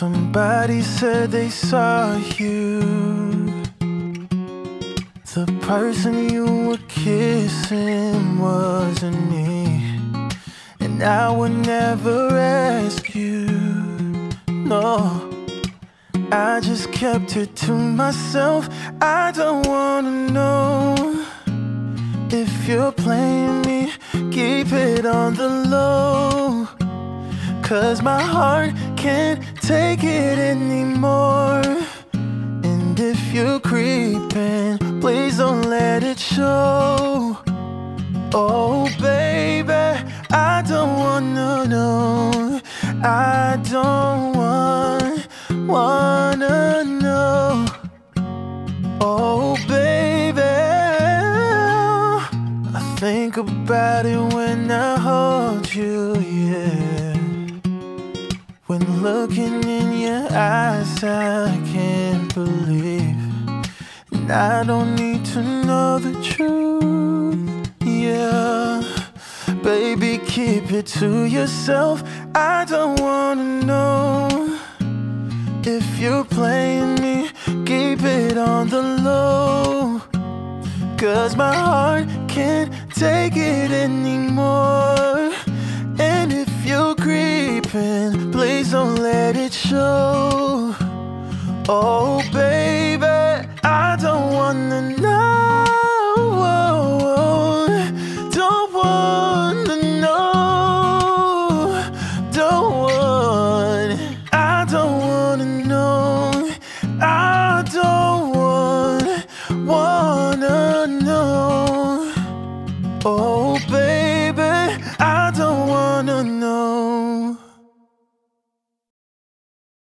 Somebody said they saw you. The person you were kissing wasn't me. And I would never ask you. No. I just kept it to myself. I don't wanna know if you're playing me. Keep it on the low. Cause my heart can't take it anymore. And if you're creeping, please don't let it show. Oh, baby, I don't wanna know. I don't want, wanna know. Oh, baby, I think about it when I hold you, yeah. When looking in your eyes, I can't believe. And I don't need to know the truth, yeah. Baby, keep it to yourself. I don't wanna know if you're playing me. Keep it on the low. Cause my heart can't take it anymore. Creeping, please don't let it show. Oh, baby, I don't wanna know. Don't wanna know. Don't want. I don't wanna know. I don't want. Wanna know. Oh, baby.